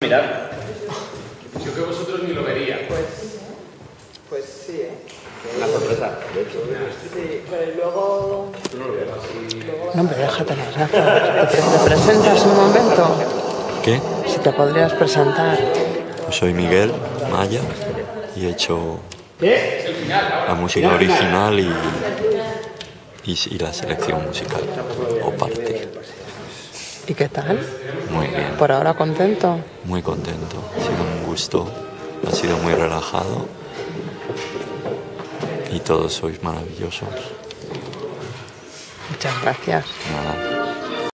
Mirad. Yo que vosotros ni lo vería. Pues sí, ¿eh? Una sorpresa. Sí, pero luego... No, hombre, déjate las gafas. ¿Te, presentas un momento? ¿Qué? Si te podrías presentar. Soy Miguel Maya y he hecho la música original y, y, y la selección musical, o parte. ¿Y qué tal? Muy bien, ¿Por ahora contento? muy contento. Ha sido un gusto, ha sido muy relajado y todos sois maravillosos. Muchas gracias. Nada.